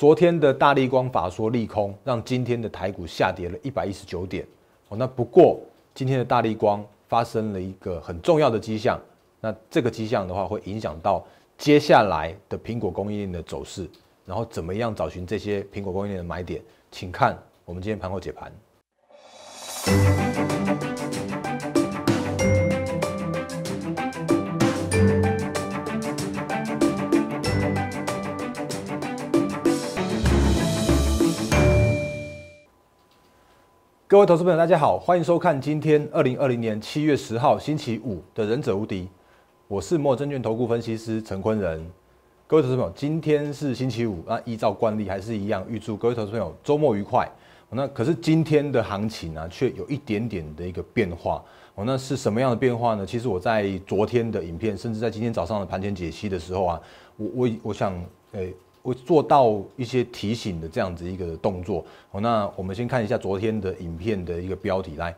昨天的大力光法说利空，让今天的台股下跌了一百一十九点。哦，那不过今天的大力光发生了一个很重要的迹象，那这个迹象的话会影响到接下来的苹果供应链的走势，然后怎么样找寻这些苹果供应链的买点，请看我们今天盘后解盘。各位投资朋友，大家好，欢迎收看今天二零二零年七月十号星期五的《忍者无敌》，我是莫证券投顾分析师陈坤仁。各位投资朋友，今天是星期五，那依照惯例还是一样，预祝各位投资朋友周末愉快。那可是今天的行情呢，却有一点点的一个变化。哦，那是什么样的变化呢？其实我在昨天的影片，甚至在今天早上的盘前解析的时候啊，我我我想，诶。会做到一些提醒的这样子一个动作。好，那我们先看一下昨天的影片的一个标题。来，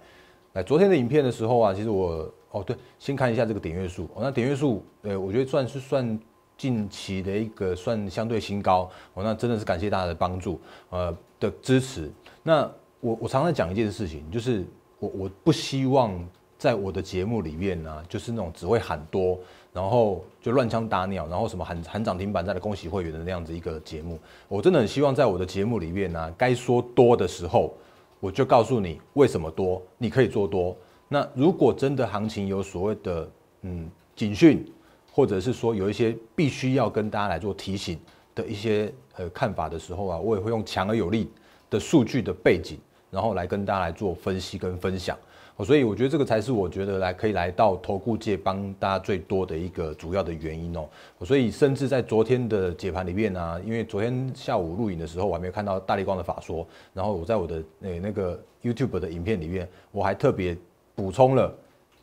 来，昨天的影片的时候啊，其实我，哦，对，先看一下这个点阅数。哦，那点阅数，呃，我觉得算是算近期的一个算相对新高。哦，那真的是感谢大家的帮助，呃的支持。那我我常常讲一件事情，就是我我不希望在我的节目里面呢，就是那种只会喊多。然后就乱枪打鸟，然后什么喊喊涨停板再来恭喜会员的那样子一个节目，我真的很希望在我的节目里面呢，该说多的时候，我就告诉你为什么多，你可以做多。那如果真的行情有所谓的嗯警讯，或者是说有一些必须要跟大家来做提醒的一些呃看法的时候啊，我也会用强而有力的数据的背景，然后来跟大家来做分析跟分享。所以我觉得这个才是我觉得来可以来到投顾界帮大家最多的一个主要的原因哦。所以甚至在昨天的解盘里面呢，因为昨天下午录影的时候我还没有看到大力光的法说，然后我在我的那那个 YouTube 的影片里面，我还特别补充了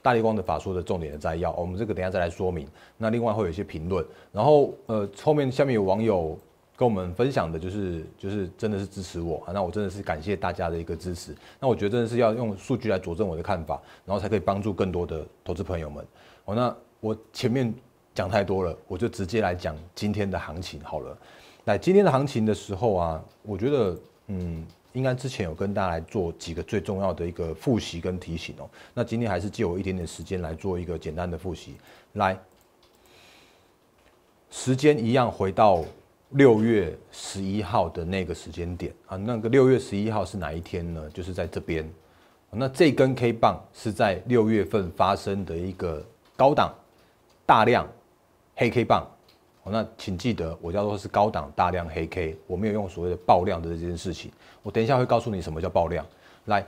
大力光的法说的重点的摘要。我们这个等下再来说明。那另外会有一些评论，然后呃后面下面有网友。跟我们分享的就是就是真的是支持我啊，那我真的是感谢大家的一个支持。那我觉得真的是要用数据来佐证我的看法，然后才可以帮助更多的投资朋友们。哦，那我前面讲太多了，我就直接来讲今天的行情好了。来，今天的行情的时候啊，我觉得嗯，应该之前有跟大家来做几个最重要的一个复习跟提醒哦。那今天还是借我一点点时间来做一个简单的复习。来，时间一样回到。六月十一号的那个时间点啊，那个六月十一号是哪一天呢？就是在这边。那这根 K 棒是在六月份发生的一个高档大量黑 K 棒。那请记得，我叫做是高档大量黑 K，我没有用所谓的爆量的这件事情。我等一下会告诉你什么叫爆量。来，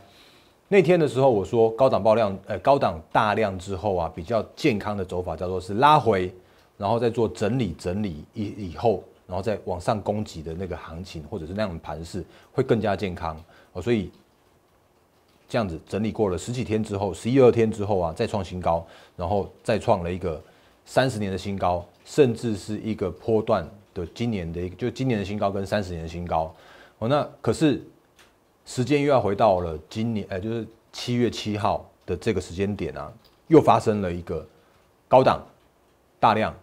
那天的时候我说高档爆量，呃，高档大量之后啊，比较健康的走法叫做是拉回，然后再做整理整理以以后。然后再往上攻击的那个行情，或者是那样的盘势，会更加健康哦。所以这样子整理过了十几天之后，十一二天之后啊，再创新高，然后再创了一个三十年的新高，甚至是一个波段的今年的一个，就今年的新高跟三十年的新高哦。那可是时间又要回到了今年，呃，就是七月七号的这个时间点啊，又发生了一个高档大量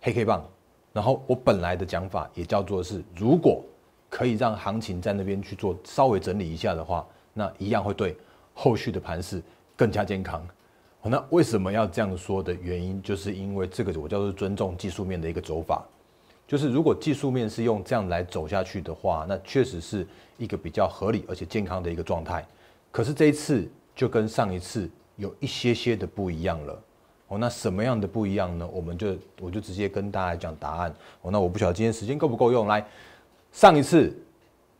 黑 K 棒。然后我本来的讲法也叫做是，如果可以让行情在那边去做稍微整理一下的话，那一样会对后续的盘势更加健康。那为什么要这样说的原因，就是因为这个我叫做尊重技术面的一个走法，就是如果技术面是用这样来走下去的话，那确实是一个比较合理而且健康的一个状态。可是这一次就跟上一次有一些些的不一样了。哦，那什么样的不一样呢？我们就我就直接跟大家讲答案。哦，那我不晓得今天时间够不够用。来，上一次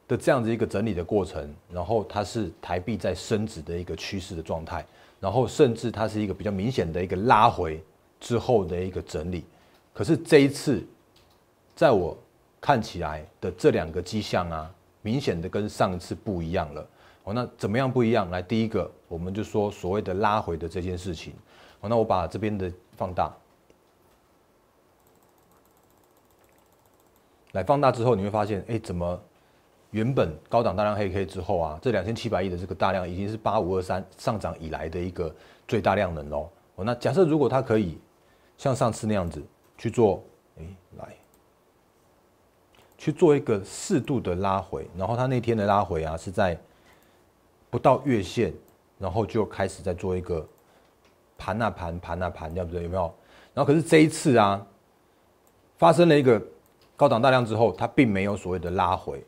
的这样子一个整理的过程，然后它是台币在升值的一个趋势的状态，然后甚至它是一个比较明显的一个拉回之后的一个整理。可是这一次，在我看起来的这两个迹象啊，明显的跟上一次不一样了。哦，那怎么样不一样？来，第一个，我们就说所谓的拉回的这件事情。好，那我把这边的放大，来放大之后，你会发现，哎，怎么原本高档大量黑 K 之后啊，这两千七百亿的这个大量已经是八五二三上涨以来的一个最大量能喽。哦，那假设如果它可以像上次那样子去做，哎，来去做一个适度的拉回，然后它那天的拉回啊是在不到月线，然后就开始在做一个盘啊盘盘啊盘，对不对？有没有？然后可是这一次啊，发生了一个高档大量之后，它并没有所谓的拉回，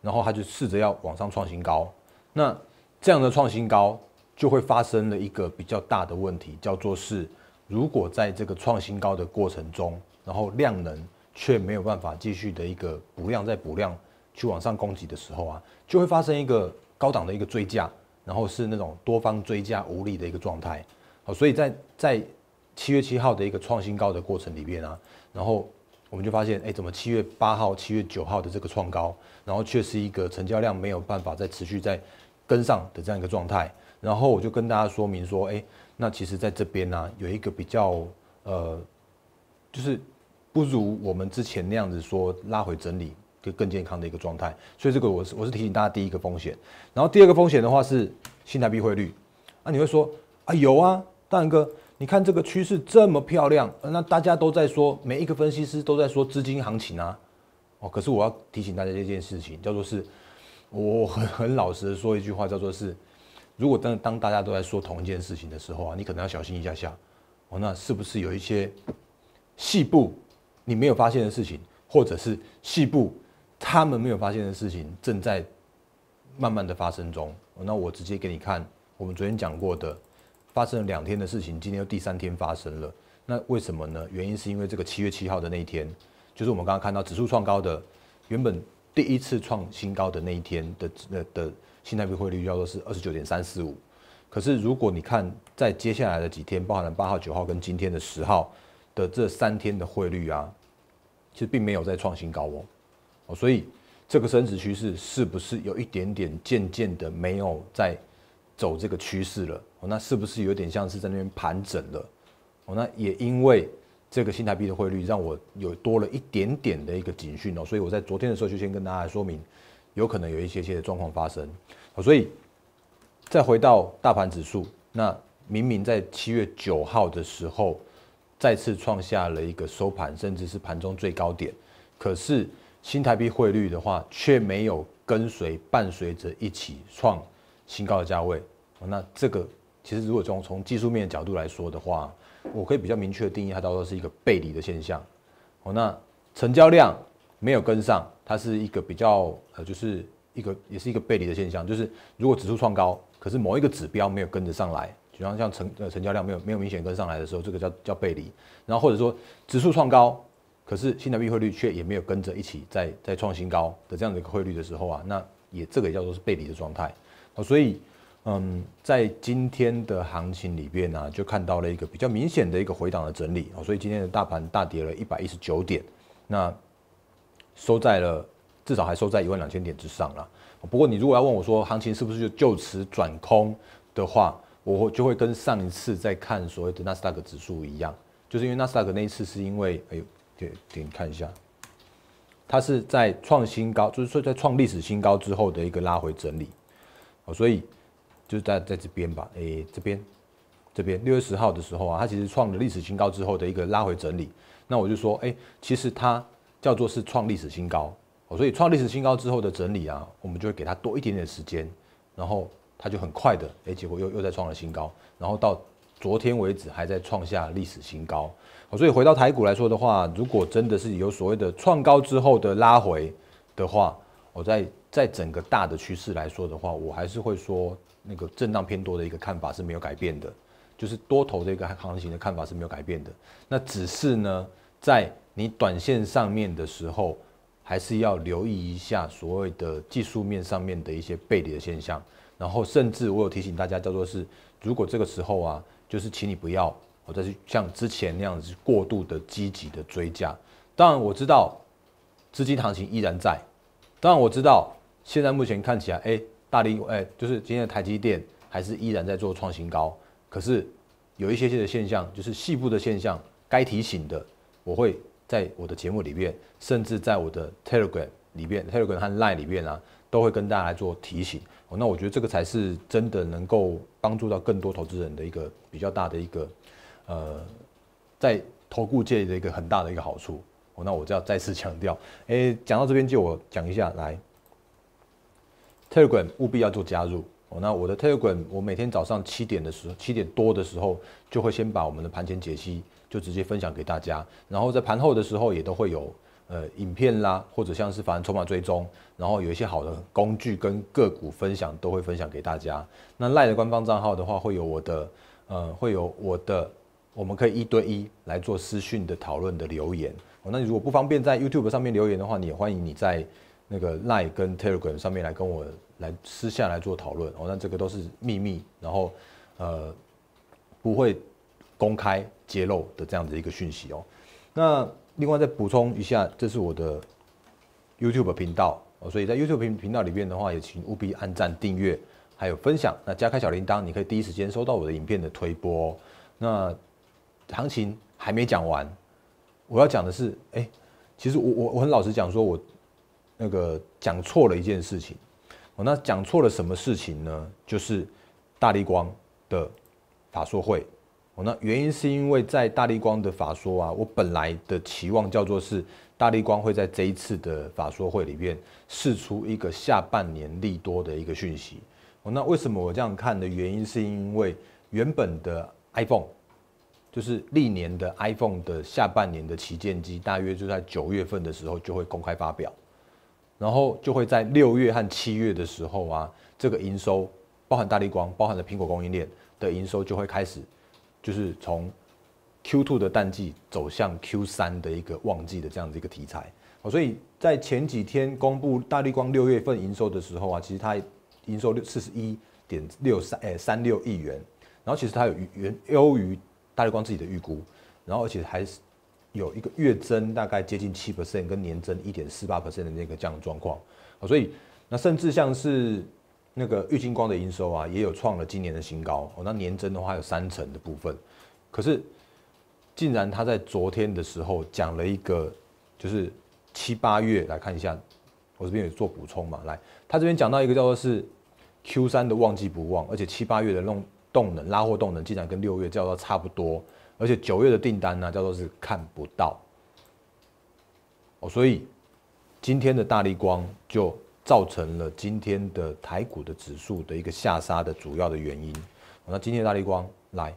然后它就试着要往上创新高。那这样的创新高就会发生了一个比较大的问题，叫做是如果在这个创新高的过程中，然后量能却没有办法继续的一个补量再补量去往上攻击的时候啊，就会发生一个高档的一个追价，然后是那种多方追价无力的一个状态。好，所以在在七月七号的一个创新高的过程里边啊，然后我们就发现，哎，怎么七月八号、七月九号的这个创高，然后却是一个成交量没有办法再持续在跟上的这样一个状态。然后我就跟大家说明说，哎，那其实在这边呢，有一个比较呃，就是不如我们之前那样子说拉回整理更更健康的一个状态。所以这个我是我是提醒大家第一个风险。然后第二个风险的话是新台币汇率啊，你会说啊有啊，大仁哥。你看这个趋势这么漂亮，那大家都在说，每一个分析师都在说资金行情啊，哦，可是我要提醒大家一件事情，叫做是，我很很老实的说一句话，叫做是，如果当当大家都在说同一件事情的时候啊，你可能要小心一下下，哦，那是不是有一些细部你没有发现的事情，或者是细部他们没有发现的事情正在慢慢的发生中？那我直接给你看，我们昨天讲过的。发生了两天的事情，今天又第三天发生了。那为什么呢？原因是因为这个七月七号的那一天，就是我们刚刚看到指数创高的，原本第一次创新高的那一天的的的新台币汇率叫做是二十九点三四五。可是如果你看在接下来的几天，包含了八号、九号跟今天的十号的这三天的汇率啊，其实并没有在创新高哦。哦，所以这个升值趋势是不是有一点点渐渐的没有在？走这个趋势了，那是不是有点像是在那边盘整了？哦，那也因为这个新台币的汇率让我有多了一点点的一个警讯哦，所以我在昨天的时候就先跟大家说明，有可能有一些些的状况发生。哦，所以再回到大盘指数，那明明在七月九号的时候再次创下了一个收盘甚至是盘中最高点，可是新台币汇率的话却没有跟随伴随着一起创新高的价位。那这个其实如果从从技术面的角度来说的话，我可以比较明确的定义它，到时是一个背离的现象。哦，那成交量没有跟上，它是一个比较呃，就是一个也是一个背离的现象。就是如果指数创高，可是某一个指标没有跟着上来，就像像成呃成交量没有没有明显跟上来的时候，这个叫叫背离。然后或者说指数创高，可是新台币汇率却也没有跟着一起在在创新高的这样的一个汇率的时候啊，那也这个也叫做是背离的状态。哦，所以。嗯，在今天的行情里边呢，就看到了一个比较明显的一个回档的整理哦，所以今天的大盘大跌了一百一十九点，那收在了至少还收在一万两千点之上了。不过你如果要问我说行情是不是就就此转空的话，我就会跟上一次在看所谓的纳斯达克指数一样，就是因为纳斯达克那一次是因为哎呦，给给你看一下，它是在创新高，就是说在创历史新高之后的一个拉回整理哦，所以。就是在在这边吧，诶，这边，这边六月十号的时候啊，它其实创了历史新高之后的一个拉回整理。那我就说，诶，其实它叫做是创历史新高，哦，所以创历史新高之后的整理啊，我们就会给它多一点点时间，然后它就很快的，诶，结果又又在创了新高，然后到昨天为止还在创下历史新高。哦，所以回到台股来说的话，如果真的是有所谓的创高之后的拉回的话，我在在整个大的趋势来说的话，我还是会说。那个震荡偏多的一个看法是没有改变的，就是多头的一个行情的看法是没有改变的。那只是呢，在你短线上面的时候，还是要留意一下所谓的技术面上面的一些背离的现象。然后，甚至我有提醒大家，叫做是，如果这个时候啊，就是请你不要，我再去像之前那样子过度的积极的追加。当然，我知道资金行情依然在。当然，我知道现在目前看起来，哎。大力哎，就是今天的台积电还是依然在做创新高，可是有一些些的现象，就是细部的现象，该提醒的，我会在我的节目里面，甚至在我的 Telegram 里面，Telegram 和 Line 里面啊，都会跟大家来做提醒。哦，那我觉得这个才是真的能够帮助到更多投资人的一个比较大的一个，呃，在投顾界的一个很大的一个好处。哦，那我就要再次强调，哎，讲到这边就我讲一下来，Telegram 务必要做加入哦。那我的 Telegram 我每天早上七点的时候，七点多的时候就会先把我们的盘前解析就直接分享给大家，然后在盘后的时候也都会有呃影片啦，或者像是反正筹码追踪，然后有一些好的工具跟个股分享都会分享给大家。那赖的官方账号的话，会有我的呃会有我的，我们可以一对一来做私讯的讨论的留言。哦，那你如果不方便在 YouTube 上面留言的话，你也欢迎你在那个 Line 跟 Telegram 上面来跟我来私下来做讨论。哦，那这个都是秘密，然后呃不会公开揭露的这样子一个讯息哦。那另外再补充一下，这是我的 YouTube 频道哦，所以在 YouTube 频频道里面的话，也请务必按赞、订阅，还有分享。那加开小铃铛，你可以第一时间收到我的影片的推播。那行情还没讲完。我要讲的是，哎，其实我我我很老实讲，说我那个讲错了一件事情。我那讲错了什么事情呢？就是大力光的法说会。我那原因是因为在大力光的法说啊，我本来的期望叫做是大力光会在这一次的法说会里面试出一个下半年利多的一个讯息。我那为什么我这样看的原因是因为原本的 iPhone。就是历年的 iPhone 的下半年的旗舰机，大约就在九月份的时候就会公开发表，然后就会在六月和七月的时候啊，这个营收包含大力光，包含了苹果供应链的营收就会开始，就是从 Q2 的淡季走向 Q3 的一个旺季的这样的一个题材。哦，所以在前几天公布大力光六月份营收的时候啊，其实它营收六四十一点六三诶三六亿元，然后其实它有远优于。大力光自己的预估，然后而且还是有一个月增大概接近七 percent，跟年增一点四八 percent 的那个这样的状况，所以那甚至像是那个玉金光的营收啊，也有创了今年的新高哦。那年增的话有三成的部分，可是竟然他在昨天的时候讲了一个，就是七八月来看一下，我这边有做补充嘛，来，他这边讲到一个叫做是 Q 三的旺季不旺，而且七八月的弄。动能拉货动能竟然跟六月叫做差不多，而且九月的订单呢叫做是看不到哦，所以今天的大力光就造成了今天的台股的指数的一个下杀的主要的原因。那今天的大力光来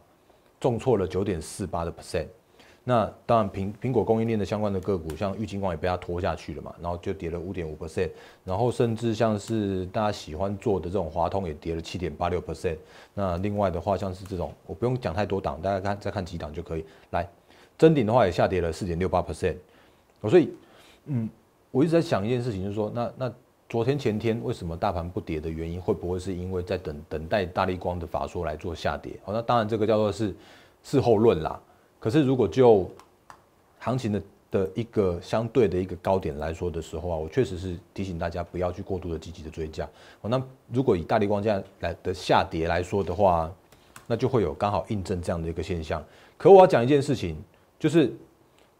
重挫了九点四八的 percent。那当然，苹苹果供应链的相关的个股，像玉金光也被它拖下去了嘛，然后就跌了五点五 percent，然后甚至像是大家喜欢做的这种华通也跌了七点八六 percent。那另外的话，像是这种我不用讲太多档，大家看再看几档就可以。来，真顶的话也下跌了四点六八 percent。我所以，嗯，我一直在想一件事情，就是说，那那昨天前天为什么大盘不跌的原因，会不会是因为在等等待大力光的法说来做下跌？好，那当然这个叫做是事后论啦。可是，如果就行情的的一个相对的一个高点来说的时候啊，我确实是提醒大家不要去过度的积极的追加。哦，那如果以大力光这样来的下跌来说的话，那就会有刚好印证这样的一个现象。可我要讲一件事情，就是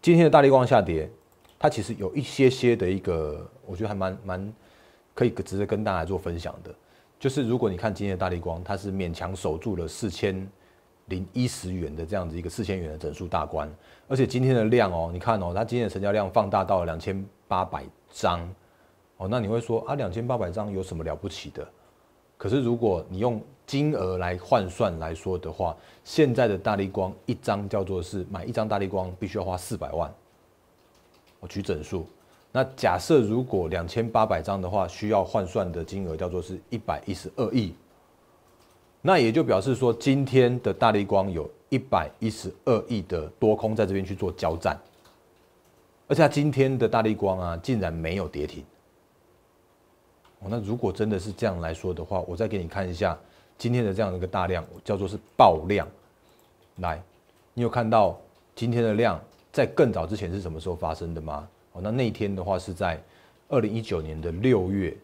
今天的大力光下跌，它其实有一些些的一个，我觉得还蛮蛮可以值得跟大家做分享的。就是如果你看今天的大力光，它是勉强守住了四千。零一十元的这样子一个四千元的整数大关，而且今天的量哦，你看哦，它今天的成交量放大到了两千八百张哦，那你会说啊，两千八百张有什么了不起的？可是如果你用金额来换算来说的话，现在的大力光一张叫做是买一张大力光必须要花四百万，我取整数，那假设如果两千八百张的话，需要换算的金额叫做是一百一十二亿。那也就表示说，今天的大力光有一百一十二亿的多空在这边去做交战，而且今天的大力光啊，竟然没有跌停。哦，那如果真的是这样来说的话，我再给你看一下今天的这样的一个大量，叫做是爆量。来，你有看到今天的量在更早之前是什么时候发生的吗？哦，那那天的话是在二零一九年的六月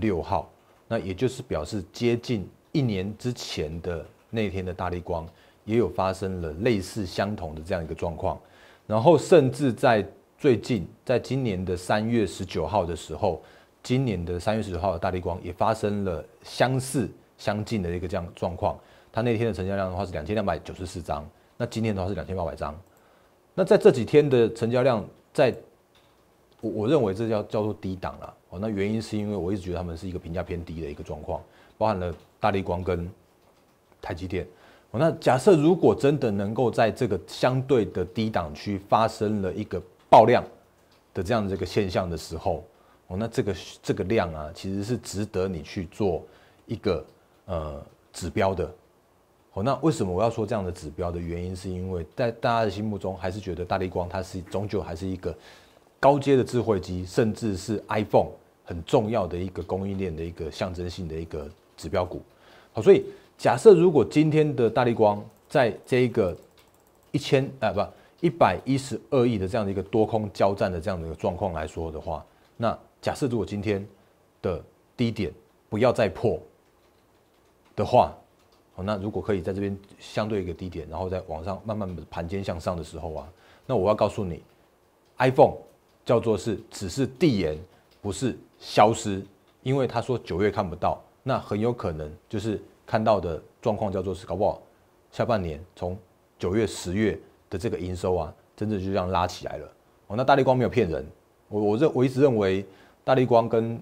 六号，那也就是表示接近。一年之前的那天的大力光也有发生了类似相同的这样一个状况，然后甚至在最近，在今年的三月十九号的时候，今年的三月十九号的大力光也发生了相似相近的一个这样状况。它那天的成交量的话是两千两百九十四张，那今天的话是两千八百张。那在这几天的成交量在我我认为这叫叫做低档了哦。那原因是因为我一直觉得他们是一个评价偏低的一个状况，包含了大力光跟台积电。哦，那假设如果真的能够在这个相对的低档区发生了一个爆量的这样的一个现象的时候，哦，那这个这个量啊，其实是值得你去做一个呃指标的。哦，那为什么我要说这样的指标的原因，是因为在大家的心目中，还是觉得大力光它是终究还是一个高阶的智慧机，甚至是 iPhone 很重要的一个供应链的一个象征性的一个指标股。好，所以假设如果今天的大力光在这一个一千啊不一百一十二亿的这样的一个多空交战的这样的一个状况来说的话，那假设如果今天的低点不要再破的话，好，那如果可以在这边相对一个低点，然后再往上慢慢的盘间向上的时候啊，那我要告诉你，iPhone 叫做是只是递延，不是消失，因为他说九月看不到，那很有可能就是看到的状况叫做是搞不好下半年从九月十月的这个营收啊，真的就这样拉起来了。哦，那大力光没有骗人，我我认我一直认为大力光跟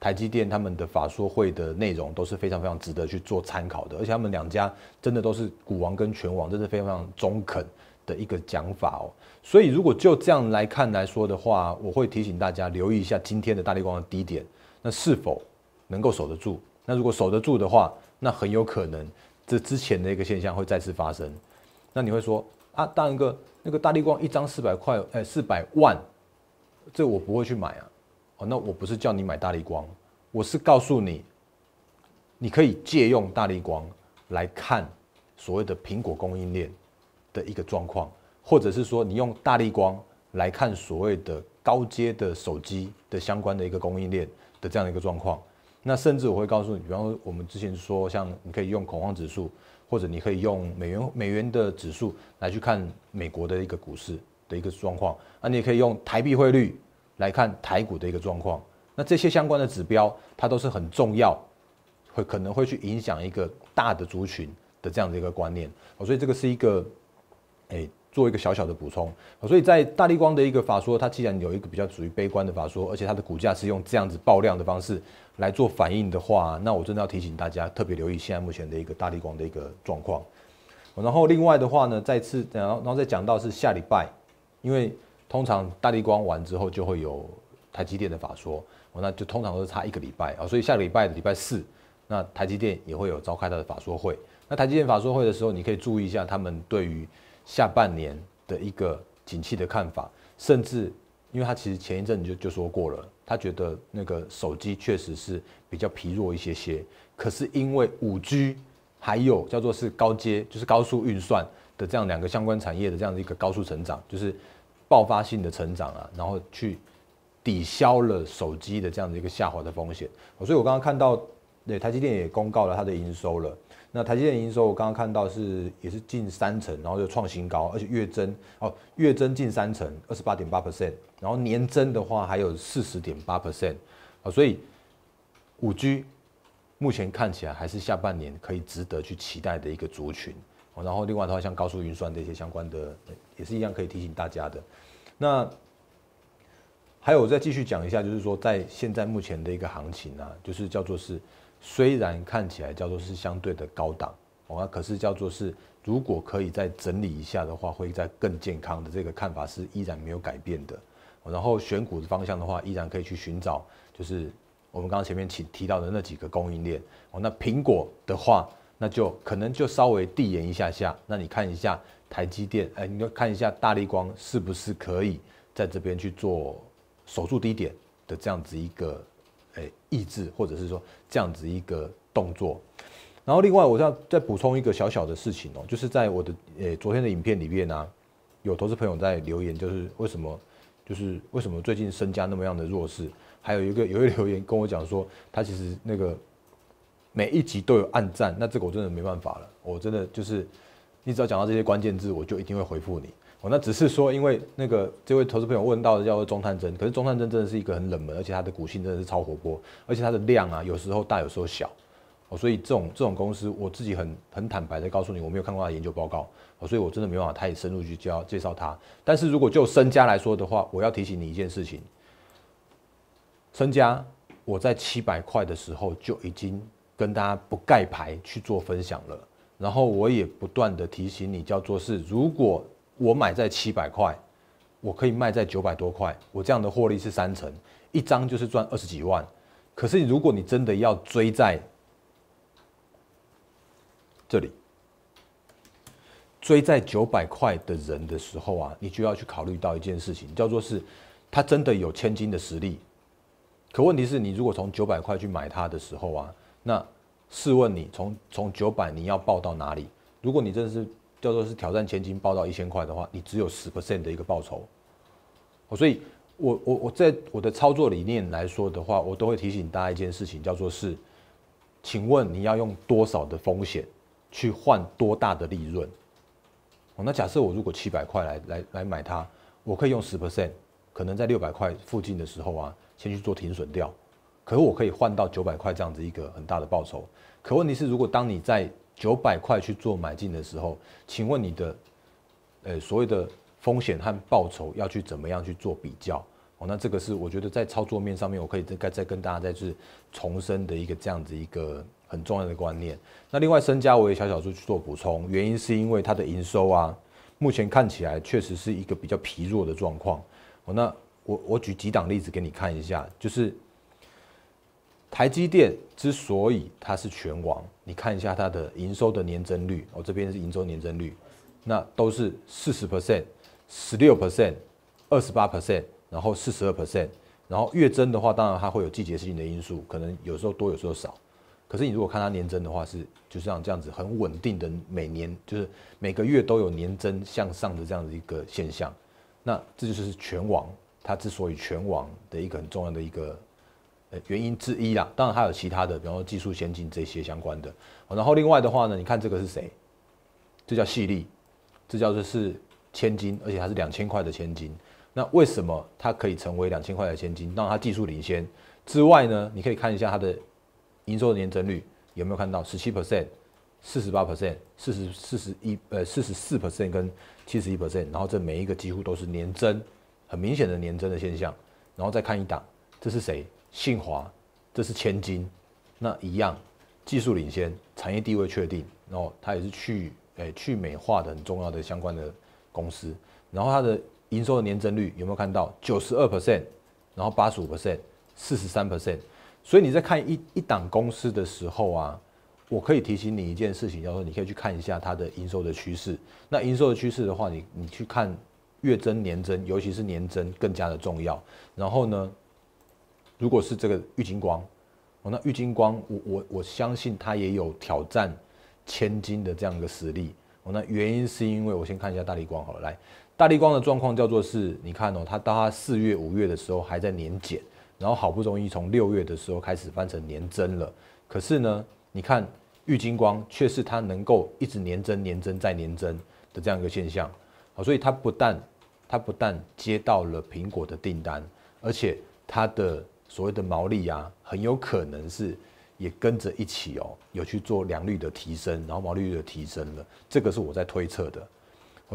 台积电他们的法说会的内容都是非常非常值得去做参考的，而且他们两家真的都是股王跟拳王，真是非常非常中肯的一个讲法哦。所以如果就这样来看来说的话，我会提醒大家留意一下今天的大力光的低点，那是否能够守得住？那如果守得住的话，那很有可能这之前的一个现象会再次发生。那你会说啊，大仁哥，那个大力光一张四百块，哎，四百万，这我不会去买啊。哦，那我不是叫你买大力光，我是告诉你，你可以借用大力光来看所谓的苹果供应链的一个状况，或者是说你用大力光来看所谓的高阶的手机的相关的一个供应链的这样的一个状况。那甚至我会告诉你，比方说我们之前说，像你可以用恐慌指数，或者你可以用美元美元的指数来去看美国的一个股市的一个状况，那你也可以用台币汇率。来看台股的一个状况，那这些相关的指标，它都是很重要，会可能会去影响一个大的族群的这样的一个观念，哦，所以这个是一个，哎，做一个小小的补充，所以在大力光的一个法说，它既然有一个比较属于悲观的法说，而且它的股价是用这样子爆量的方式来做反应的话，那我真的要提醒大家特别留意现在目前的一个大力光的一个状况，然后另外的话呢，再次然后然后再讲到是下礼拜，因为。通常大力光完之后就会有台积电的法说，那就通常都是差一个礼拜啊，所以下个礼拜礼拜四，那台积电也会有召开它的法说会。那台积电法说会的时候，你可以注意一下他们对于下半年的一个景气的看法，甚至因为他其实前一阵就就说过了，他觉得那个手机确实是比较疲弱一些些，可是因为五 G 还有叫做是高阶，就是高速运算的这样两个相关产业的这样的一个高速成长，就是。爆发性的成长啊，然后去抵消了手机的这样的一个下滑的风险。所以我刚刚看到，对台积电也公告了它的营收了。那台积电营收我刚刚看到是也是近三成，然后又创新高，而且月增哦，月增近三成，二十八点八 percent，然后年增的话还有四十点八 percent。啊，所以五 G 目前看起来还是下半年可以值得去期待的一个族群。然后另外的话，像高速运算这些相关的，也是一样可以提醒大家的。那还有我再继续讲一下，就是说在现在目前的一个行情啊，就是叫做是虽然看起来叫做是相对的高档，哦，那可是叫做是如果可以再整理一下的话，会在更健康的这个看法是依然没有改变的。然后选股的方向的话，依然可以去寻找，就是我们刚刚前面提提到的那几个供应链。哦，那苹果的话。那就可能就稍微递延一下下，那你看一下台积电，哎，你要看一下大力光是不是可以在这边去做守住低点的这样子一个诶意志，或者是说这样子一个动作。然后另外我要再补充一个小小的事情哦，就是在我的诶昨天的影片里面呢，有投资朋友在留言，就是为什么就是为什么最近身家那么样的弱势？还有一个有一留言跟我讲说，他其实那个。每一集都有暗赞，那这个我真的没办法了。我真的就是，你只要讲到这些关键字，我就一定会回复你。哦，那只是说，因为那个这位投资朋友问到的叫做中探针，可是中探针真的是一个很冷门，而且它的股性真的是超活泼，而且它的量啊，有时候大，有时候小。哦，所以这种这种公司，我自己很很坦白的告诉你，我没有看过它的研究报告，哦，所以我真的没办法太深入去教介绍它。但是如果就身家来说的话，我要提醒你一件事情，身家我在七百块的时候就已经跟大家不盖牌去做分享了，然后我也不断的提醒你，叫做是如果我买在七百块，我可以卖在九百多块，我这样的获利是三成，一张就是赚二十几万。可是如果你真的要追在这里，追在九百块的人的时候啊，你就要去考虑到一件事情，叫做是他真的有千金的实力。可问题是你如果从九百块去买它的时候啊，那试问你从从九百你要报到哪里？如果你真的是叫做是挑战千金报到一千块的话，你只有十 percent 的一个报酬。所以，我我我在我的操作理念来说的话，我都会提醒大家一件事情，叫做是，请问你要用多少的风险去换多大的利润？哦，那假设我如果七百块来来来买它，我可以用十 percent，可能在六百块附近的时候啊。先去做停损掉，可是我可以换到九百块这样子一个很大的报酬。可问题是，如果当你在九百块去做买进的时候，请问你的，呃，所谓的风险和报酬要去怎么样去做比较？哦，那这个是我觉得在操作面上面，我可以再再跟大家再次重申的一个这样子一个很重要的观念。那另外，身家我也小小去做补充，原因是因为它的营收啊，目前看起来确实是一个比较疲弱的状况。哦，那。我我举几档例子给你看一下，就是台积电之所以它是全网，你看一下它的营收的年增率，我这边是营收年增率，那都是四十 percent、十六 percent、二十八 percent，然后四十二 percent，然后月增的话，当然它会有季节性的因素，可能有时候多，有时候少。可是你如果看它年增的话，是就像这样子很稳定的，每年就是每个月都有年增向上的这样子一个现象，那这就是全网。它之所以全网的一个很重要的一个原因之一啦，当然还有其他的，比方说技术先进这些相关的。然后另外的话呢，你看这个是谁？这叫细粒，这叫做是千金，而且它是两千块的千金。那为什么它可以成为两千块的千金？当它技术领先之外呢，你可以看一下它的营收的年增率有没有看到十七 percent、四十八 percent、四十四十一呃四十四 percent 跟七十一 percent，然后这每一个几乎都是年增。很明显的年增的现象，然后再看一档，这是谁？信华，这是千金，那一样，技术领先，产业地位确定，然后它也是去诶去美化的很重要的相关的公司，然后它的营收的年增率有没有看到？九十二 percent，然后八十五 percent，四十三 percent，所以你在看一一档公司的时候啊，我可以提醒你一件事情，叫做你可以去看一下它的营收的趋势。那营收的趋势的话，你你去看。月增、年增，尤其是年增更加的重要。然后呢，如果是这个玉金光，哦，那玉金光，我我我相信它也有挑战千金的这样一个实力。哦，那原因是因为我先看一下大力光好了，来，大力光的状况叫做是，你看哦，它到它四月、五月的时候还在年减，然后好不容易从六月的时候开始翻成年增了。可是呢，你看玉金光却是它能够一直年增、年增再年增的这样一个现象。好，所以它不但它不但接到了苹果的订单，而且它的所谓的毛利啊，很有可能是也跟着一起哦，有去做良率的提升，然后毛利率的提升了。这个是我在推测的。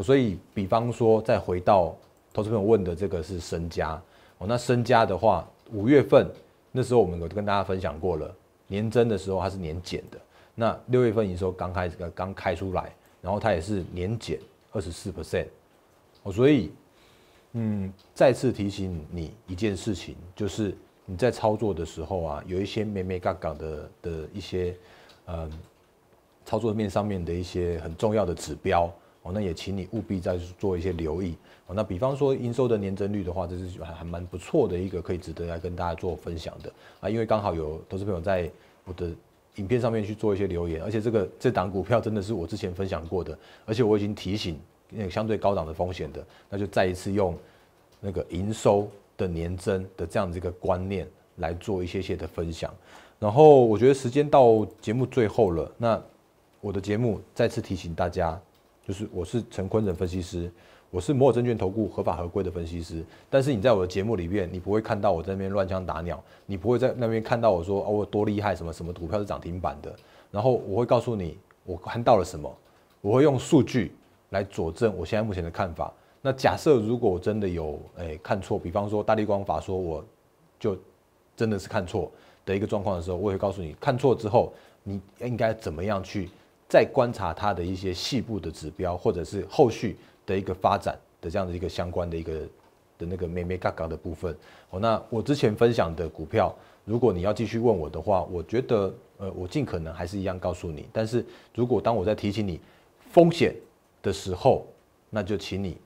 所以，比方说，再回到投资朋友问的这个是身家哦，那身家的话，五月份那时候我们有跟大家分享过了，年增的时候它是年减的。那六月份营收刚开始刚开出来，然后它也是年减二十四 percent 哦，所以。嗯，再次提醒你一件事情，就是你在操作的时候啊，有一些咩咩嘎嘎的的一些，嗯，操作面上面的一些很重要的指标哦，那也请你务必再做一些留意哦。那比方说营收的年增率的话，这是还还蛮不错的一个，可以值得来跟大家做分享的啊。因为刚好有投资朋友在我的影片上面去做一些留言，而且这个这档股票真的是我之前分享过的，而且我已经提醒。那个相对高档的风险的，那就再一次用那个营收的年增的这样子一个观念来做一些些的分享。然后我觉得时间到节目最后了，那我的节目再次提醒大家，就是我是陈坤仁分析师，我是摩尔证券投顾合法合规的分析师。但是你在我的节目里面，你不会看到我在那边乱枪打鸟，你不会在那边看到我说哦我多厉害，什么什么股票是涨停板的。然后我会告诉你我看到了什么，我会用数据。来佐证我现在目前的看法。那假设如果我真的有诶看错，比方说大力光法说我就真的是看错的一个状况的时候，我会告诉你，看错之后你应该怎么样去再观察它的一些细部的指标，或者是后续的一个发展的这样的一个相关的一个的那个咩咩嘎嘎的部分。哦，那我之前分享的股票，如果你要继续问我的话，我觉得呃，我尽可能还是一样告诉你。但是如果当我在提醒你风险的时候，那就请你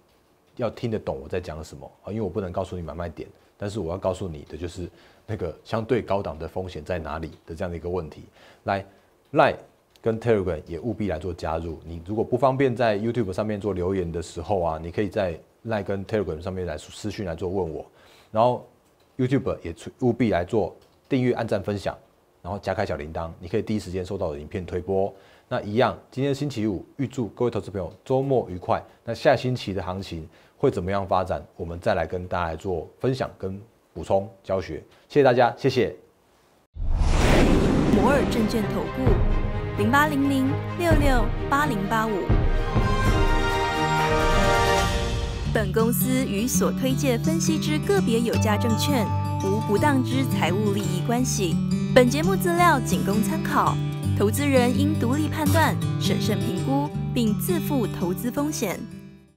要听得懂我在讲什么啊，因为我不能告诉你买卖点，但是我要告诉你的就是那个相对高档的风险在哪里的这样的一个问题。来赖跟 Telegram 也务必来做加入。你如果不方便在 YouTube 上面做留言的时候啊，你可以在赖跟 Telegram 上面来私讯来做问我，然后。YouTube 也务必来做订阅、按赞、分享，然后加开小铃铛，你可以第一时间收到影片推播。那一样，今天星期五，预祝各位投资朋友周末愉快。那下星期的行情会怎么样发展？我们再来跟大家做分享跟补充教学。谢谢大家，谢谢。摩尔证券投顾零八零零六六八零八五。本公司与所推介分析之个别有价证券无不当之财务利益关系。本节目资料仅供参考，投资人应独立判断、审慎评估，并自负投资风险。